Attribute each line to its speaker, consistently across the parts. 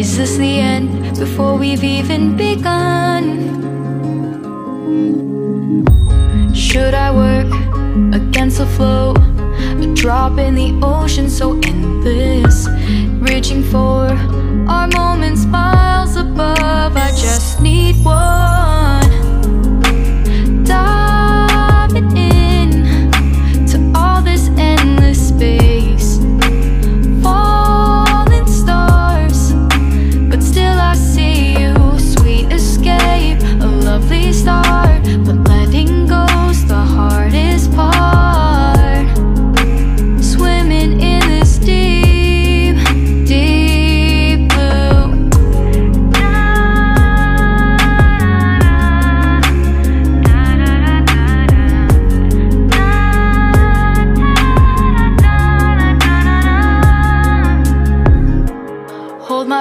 Speaker 1: Is this the end before we've even begun? Should I work against the flow? A drop in the ocean so endless Reaching for our moments miles above I just need one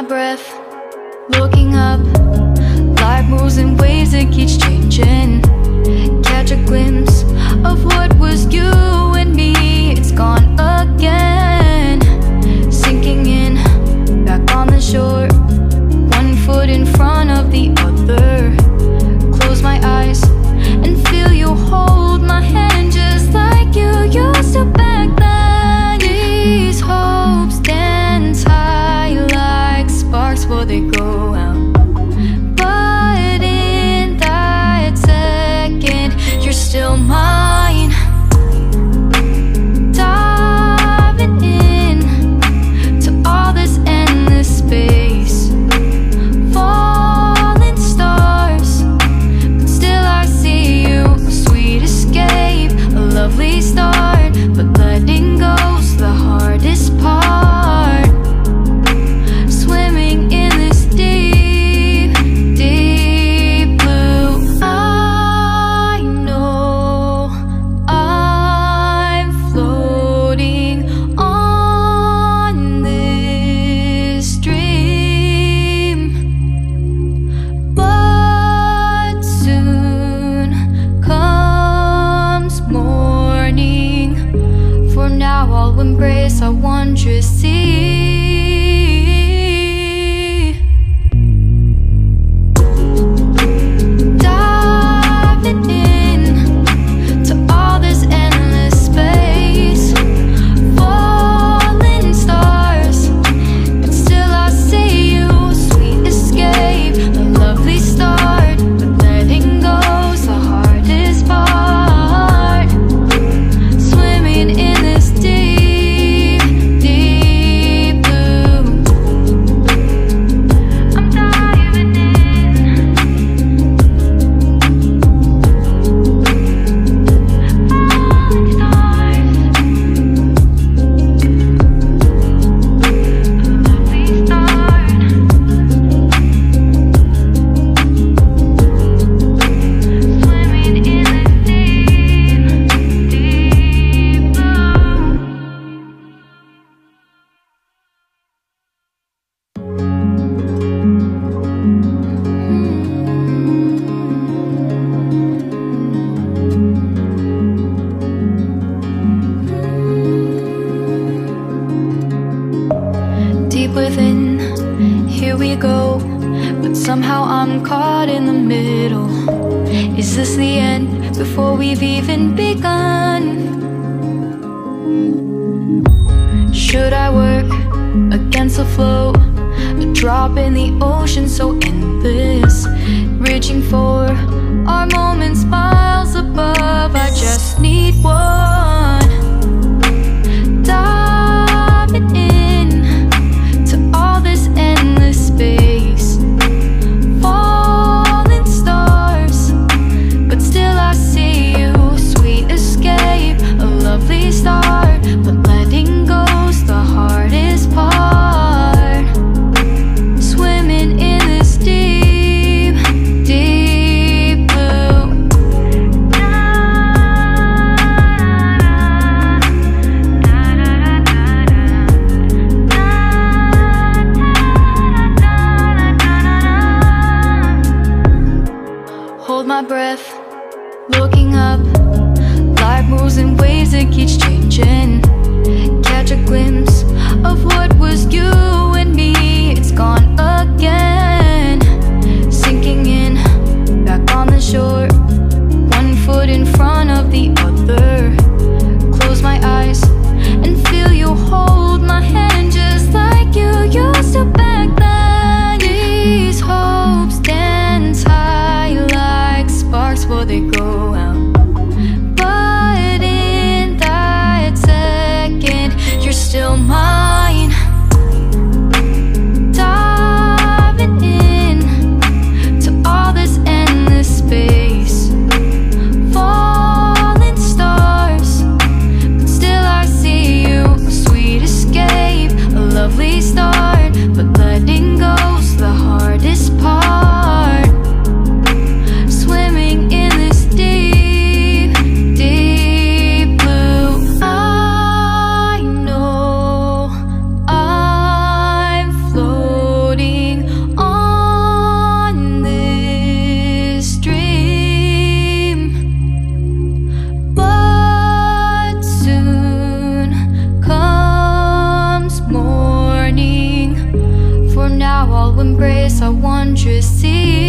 Speaker 1: my breath Looking up. Life moves in ways It keeps changing. Catch a glimpse Of what was you and me. It's gone Tschüss. before we've even begun. Should I work against the flow? A drop in the ocean, so endless. Reaching for our moments miles above. I just need one. I'll embrace our wondrous sea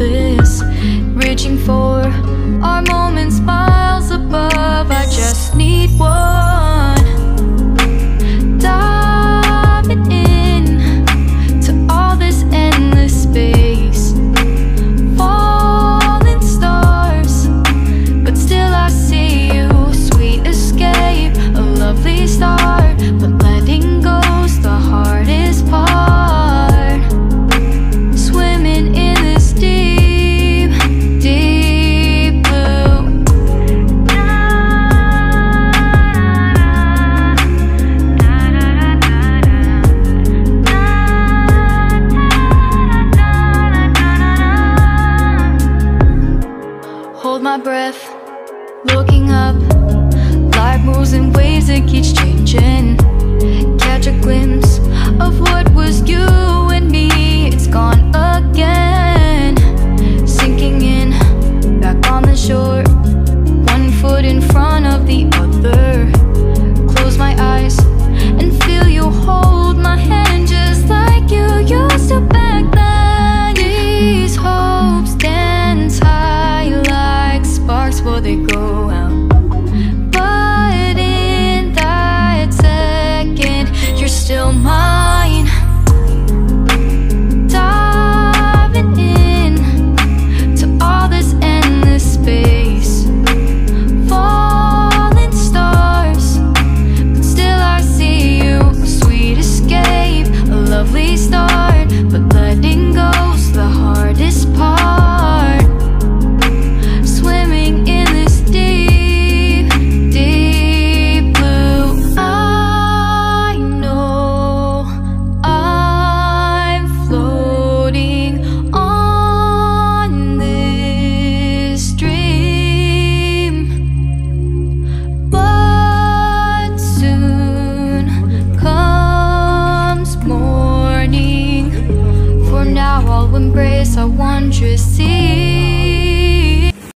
Speaker 1: keeps changing. Catch a glimpse of what was you and me. It's gone again. Sinking in, back on the shore. One foot in front of the other. Close my eyes and feel you hold my hand Just like you used to back then. These hopes dance high like sparks they go out?